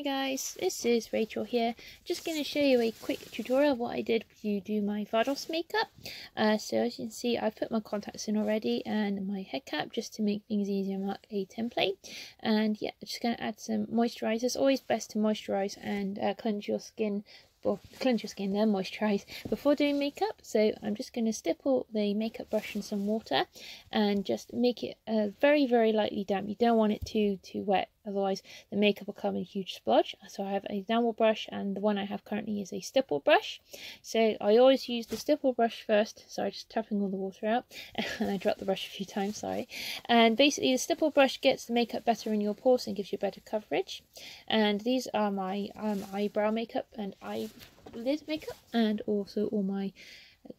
Hi guys, this is Rachel here. Just going to show you a quick tutorial of what I did to do my Vados makeup. Uh, so as you can see, I've put my contacts in already and my head cap just to make things easier mark a template. And yeah, just going to add some moisturizer. It's always best to moisturize and uh, cleanse your skin or cleanse your skin then moisturize before doing makeup so I'm just going to stipple the makeup brush in some water and just make it uh, very very lightly damp you don't want it too too wet otherwise the makeup will come in a huge splodge. So I have a downward brush and the one I have currently is a stipple brush. So I always use the stipple brush first. Sorry just tapping all the water out. And I dropped the brush a few times sorry. And basically the stipple brush gets the makeup better in your pores and gives you better coverage. And these are my um, eyebrow makeup and eyelid makeup and also all my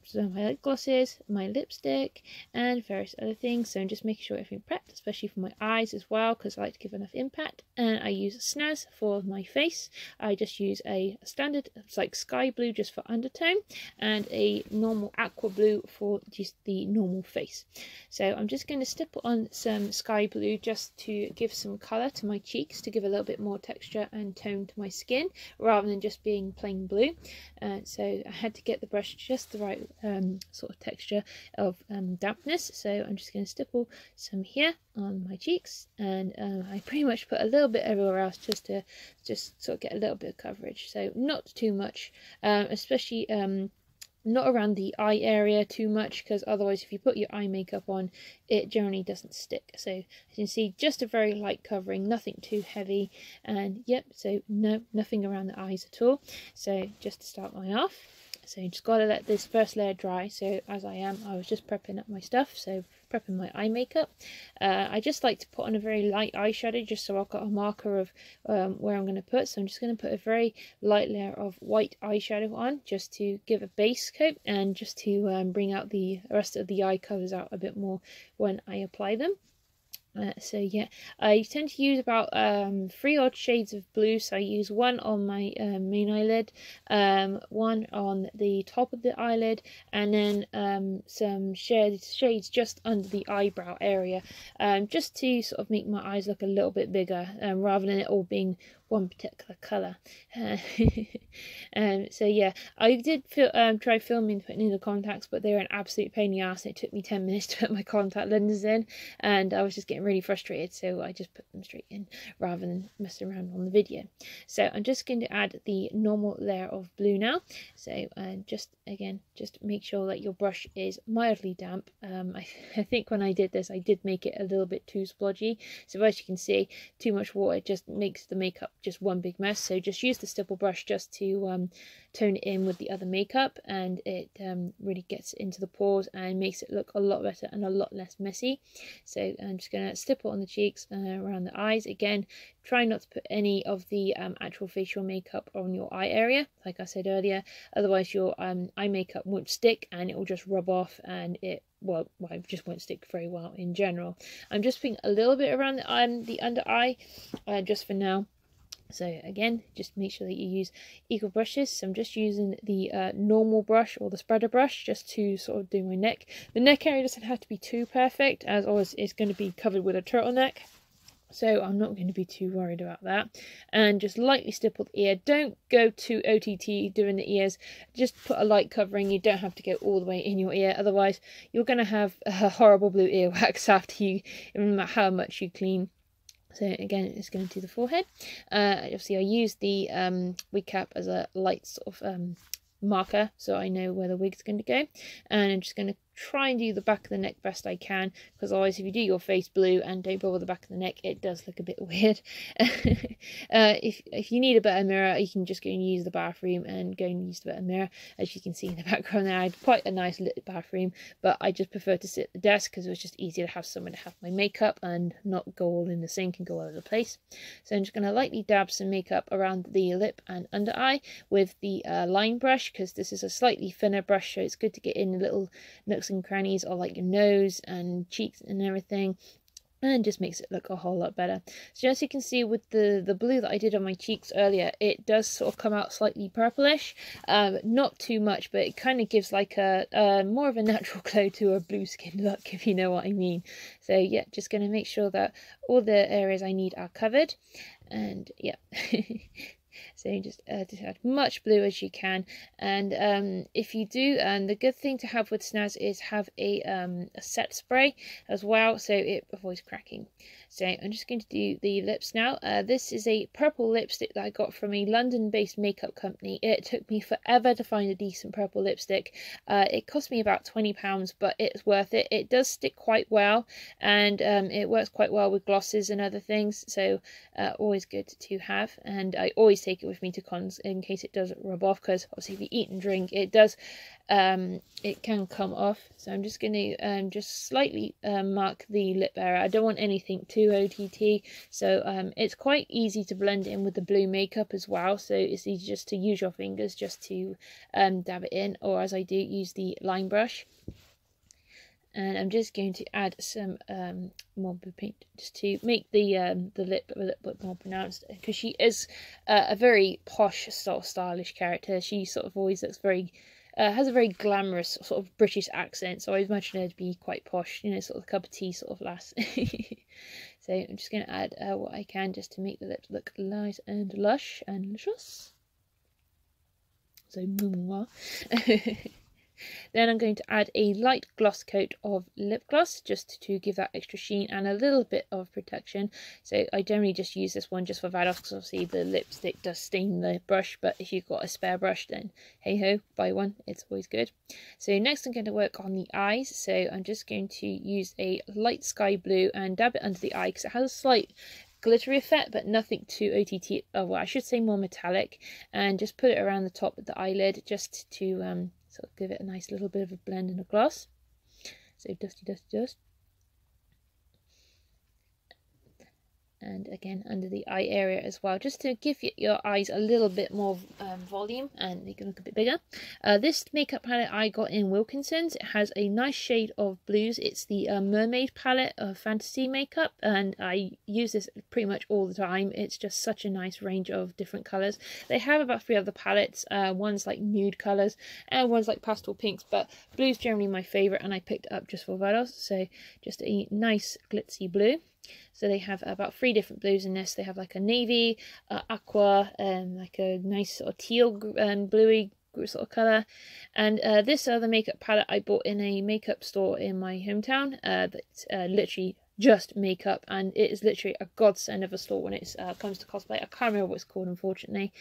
so my lip glosses, my lipstick, and various other things. So I'm just making sure everything prepped, especially for my eyes as well, because I like to give enough impact. And I use Snaz for my face. I just use a standard, it's like sky blue just for undertone, and a normal aqua blue for just the normal face. So I'm just going to stipple on some sky blue just to give some colour to my cheeks, to give a little bit more texture and tone to my skin, rather than just being plain blue. Uh, so I had to get the brush just the right um, sort of texture of um, dampness. So I'm just going to stipple some here on my cheeks and um, I pretty much put a little bit everywhere else just to just sort of get a little bit of coverage. So not too much, um, especially um, not around the eye area too much because otherwise if you put your eye makeup on it generally doesn't stick so as you can see just a very light covering nothing too heavy and yep so no nothing around the eyes at all so just to start my off so you just gotta let this first layer dry. So as I am I was just prepping up my stuff. So prepping my eye makeup. Uh, I just like to put on a very light eyeshadow just so I've got a marker of um, where I'm going to put. So I'm just going to put a very light layer of white eyeshadow on just to give a base coat and just to um, bring out the rest of the eye colours out a bit more when I apply them uh, so yeah, I tend to use about um, three odd shades of blue. So I use one on my uh, main eyelid, um, one on the top of the eyelid, and then um, some shades shades just under the eyebrow area, um, just to sort of make my eyes look a little bit bigger, um, rather than it all being one particular colour. Um, so yeah, I did um, try filming putting in the contacts, but they were an absolute pain in the ass. It took me 10 minutes to put my contact lenses in, and I was just getting really frustrated, so I just put them straight in rather than messing around on the video. So I'm just going to add the normal layer of blue now. So uh, just again, just make sure that your brush is mildly damp. Um, I, I think when I did this, I did make it a little bit too splodgy. So as you can see, too much water just makes the makeup just one big mess. So just use the stipple brush just to um, tone it in with the other makeup and it um, really gets into the pores and makes it look a lot better and a lot less messy. So I'm just going to stipple on the cheeks and around the eyes. Again, try not to put any of the um, actual facial makeup on your eye area, like I said earlier. Otherwise your um, eye makeup won't stick and it will just rub off and it well, well, it just won't stick very well in general. I'm just putting a little bit around the, um, the under eye uh, just for now so again, just make sure that you use equal brushes. So I'm just using the uh, normal brush or the spreader brush just to sort of do my neck. The neck area doesn't have to be too perfect as always it's going to be covered with a turtleneck. So I'm not going to be too worried about that. And just lightly stipple the ear. Don't go to OTT doing the ears. Just put a light covering. You don't have to go all the way in your ear. Otherwise, you're going to have a horrible blue earwax after you, no matter how much you clean so again, it's going to the forehead. Uh, obviously, I use the um, wig cap as a light sort of um, marker so I know where the wig's going to go. And I'm just going to try and do the back of the neck best I can because otherwise if you do your face blue and don't bother the back of the neck it does look a bit weird. Uh, if, if you need a better mirror you can just go and use the bathroom and go and use the better mirror. As you can see in the background there I had quite a nice lit bathroom but I just prefer to sit at the desk because it was just easier to have someone to have my makeup and not go all in the sink and go all over the place. So I'm just going to lightly dab some makeup around the lip and under eye with the uh, line brush because this is a slightly thinner brush so it's good to get in a little nooks and crannies or like your nose and cheeks and everything and just makes it look a whole lot better. So as you can see with the, the blue that I did on my cheeks earlier, it does sort of come out slightly purplish. Um, not too much, but it kind of gives like a, a more of a natural glow to a blue skin look, if you know what I mean. So yeah, just going to make sure that all the areas I need are covered and yeah so just uh, just add much blue as you can. And um, if you do and the good thing to have with snaz is have a, um, a set spray as well so it avoids cracking so I'm just going to do the lips now. Uh, this is a purple lipstick that I got from a London-based makeup company. It took me forever to find a decent purple lipstick. Uh, it cost me about £20, but it's worth it. It does stick quite well, and um, it works quite well with glosses and other things, so uh, always good to have. And I always take it with me to cons in case it does rub off, because obviously if you eat and drink, it does um, it can come off. So I'm just going to um, just slightly um, mark the lip area. I don't want anything too OTT. So um, it's quite easy to blend in with the blue makeup as well. So it's easy just to use your fingers just to um, dab it in. Or as I do, use the line brush. And I'm just going to add some um, more blue paint just to make the um, the lip a little bit more pronounced because she is uh, a very posh sort of stylish character. She sort of always looks very uh, has a very glamorous sort of British accent, so I imagine to be quite posh, you know, sort of cup of tea sort of lass. so I'm just going to add uh, what I can just to make the lips look light and lush and luscious. So, Then I'm going to add a light gloss coat of lip gloss just to give that extra sheen and a little bit of protection. So I generally just use this one just for Vados because obviously the lipstick does stain the brush. But if you've got a spare brush then hey ho, buy one. It's always good. So next I'm going to work on the eyes. So I'm just going to use a light sky blue and dab it under the eye because it has a slight glittery effect but nothing too OTT, oh well I should say more metallic and just put it around the top of the eyelid just to um, so give it a nice little bit of a blend in the gloss. So dusty, dusty, dust. And again under the eye area as well just to give your eyes a little bit more um, volume and they can look a bit bigger. Uh, this makeup palette I got in Wilkinson's. It has a nice shade of blues. It's the uh, mermaid palette of fantasy makeup and I use this pretty much all the time. It's just such a nice range of different colors. They have about three other palettes uh, one's like nude colors and one's like pastel pinks but blue's generally my favorite and I picked it up just for Vados so just a nice glitzy blue so they have about three different blues in this. They have like a navy, uh, aqua, and like a nice sort of teal and bluey sort of colour. And uh, this other makeup palette I bought in a makeup store in my hometown. Uh, that's uh, literally just makeup and it is literally a godsend of a store when it uh, comes to cosplay. I can't remember what it's called unfortunately,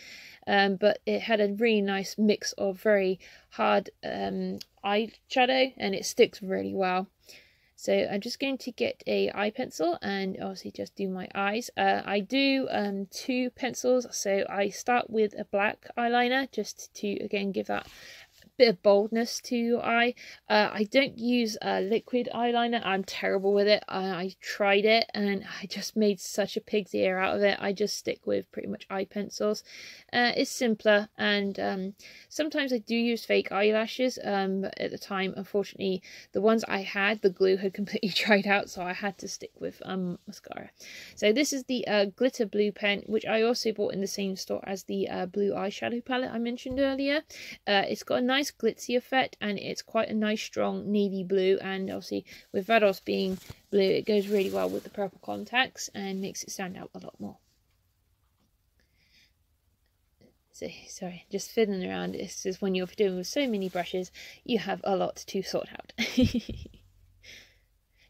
um, but it had a really nice mix of very hard um, eyeshadow and it sticks really well. So I'm just going to get a eye pencil and obviously just do my eyes. Uh, I do um, two pencils, so I start with a black eyeliner just to again give that bit of boldness to your eye. Uh, I don't use a liquid eyeliner. I'm terrible with it. I, I tried it and I just made such a pig's ear out of it. I just stick with pretty much eye pencils. Uh, it's simpler and um, sometimes I do use fake eyelashes. Um, but at the time, unfortunately, the ones I had, the glue had completely dried out, so I had to stick with um, mascara. So this is the uh, glitter blue pen, which I also bought in the same store as the uh, blue eyeshadow palette I mentioned earlier. Uh, it's got a nice nice glitzy effect and it's quite a nice strong navy blue and obviously with Vados being blue it goes really well with the purple contacts and makes it stand out a lot more. So, sorry, just fiddling around. This is when you're doing with so many brushes, you have a lot to sort out.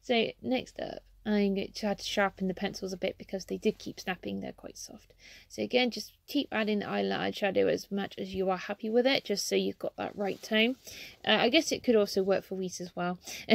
so next up, I'm going to sharpen the pencils a bit because they did keep snapping, they're quite soft. So again, just keep adding the eyeliner shadow as much as you are happy with it, just so you've got that right tone. Uh, I guess it could also work for Weiss as well.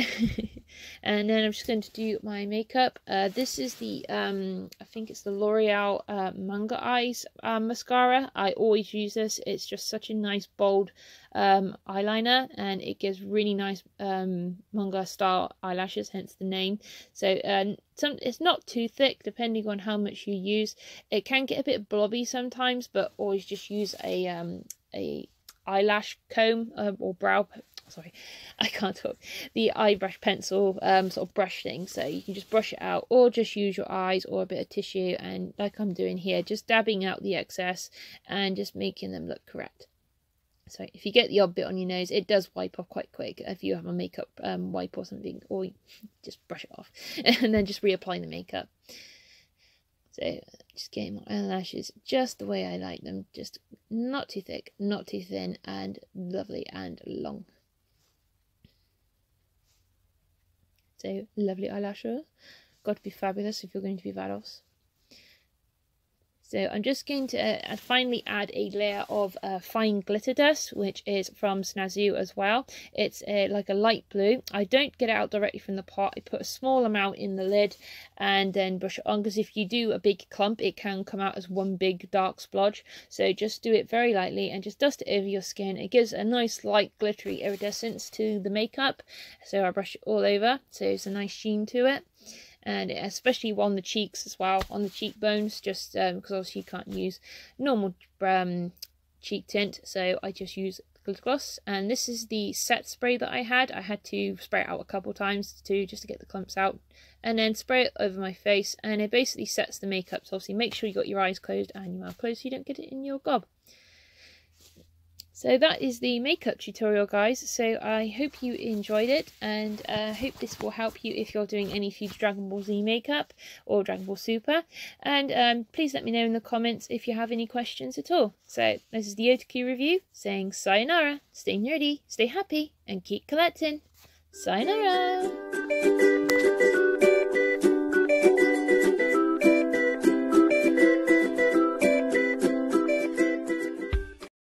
and then I'm just going to do my makeup. Uh, this is the, um, I think it's the L'Oreal uh, Manga Eyes uh, mascara. I always use this. It's just such a nice, bold um, eyeliner and it gives really nice um, manga style eyelashes, hence the name. So some it's not too thick depending on how much you use. It can get a bit blobby sometimes, but always just use a um, a eyelash comb uh, or brow sorry i can't talk the eye brush pencil um sort of brush thing so you can just brush it out or just use your eyes or a bit of tissue and like i'm doing here just dabbing out the excess and just making them look correct so if you get the odd bit on your nose, it does wipe off quite quick if you have a makeup um, wipe or something, or just brush it off and then just reapply the makeup. So just getting my eyelashes just the way I like them, just not too thick, not too thin, and lovely and long. So lovely eyelashes, got to be fabulous if you're going to be Vados. So I'm just going to uh, finally add a layer of uh, fine glitter dust, which is from Snazu as well. It's uh, like a light blue. I don't get it out directly from the pot. I put a small amount in the lid and then brush it on because if you do a big clump, it can come out as one big dark splodge. So just do it very lightly and just dust it over your skin. It gives a nice light glittery iridescence to the makeup. So I brush it all over. So it's a nice sheen to it and especially on the cheeks as well, on the cheekbones, just because um, obviously you can't use normal um, cheek tint, so I just use gloss. And this is the set spray that I had. I had to spray it out a couple times too, just to get the clumps out, and then spray it over my face, and it basically sets the makeup. So obviously, make sure you got your eyes closed and your mouth closed so you don't get it in your gob. So that is the makeup tutorial guys, so I hope you enjoyed it and I uh, hope this will help you if you're doing any future Dragon Ball Z makeup or Dragon Ball Super and um, please let me know in the comments if you have any questions at all. So this is the Otaku review saying sayonara, stay nerdy, stay happy and keep collecting. Sayonara!